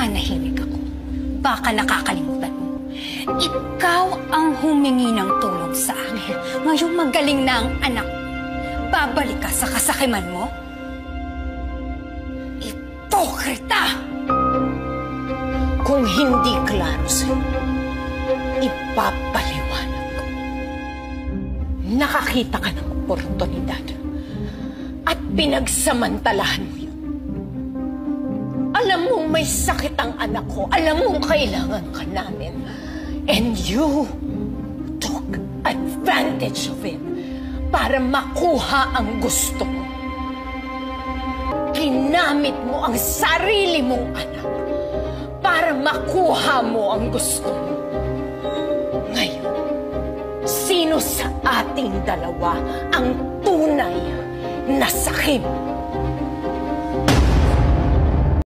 nananahimik ako. Baka nakakalimutan mo. Ikaw ang humingi ng tulong sa akin. Ngayong magaling na ang anak. Babalik ka sa kasakiman mo? Ipokrita! Kung hindi klaro sa'yo, ipapaliwanag ko. Nakakita ka ng oportunidad at pinagsamantalahan mo may sakit ang anak ko. Alam mong kailangan ka namin. And you took advantage of it para makuha ang gusto mo. Ginamit mo ang sarili mong anak para makuha mo ang gusto mo. Ngayon, sino sa ating dalawa ang tunay na sakib